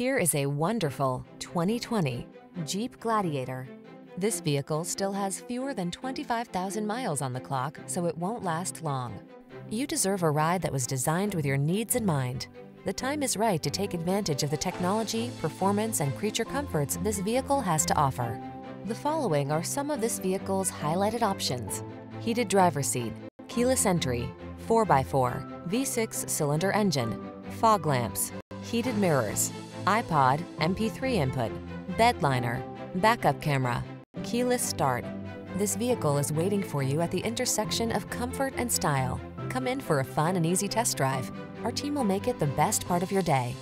Here is a wonderful 2020 Jeep Gladiator. This vehicle still has fewer than 25,000 miles on the clock, so it won't last long. You deserve a ride that was designed with your needs in mind. The time is right to take advantage of the technology, performance, and creature comforts this vehicle has to offer. The following are some of this vehicle's highlighted options. Heated driver seat, keyless entry, 4x4, V6 cylinder engine, fog lamps, heated mirrors, iPod, MP3 input, bed liner, backup camera, keyless start. This vehicle is waiting for you at the intersection of comfort and style. Come in for a fun and easy test drive. Our team will make it the best part of your day.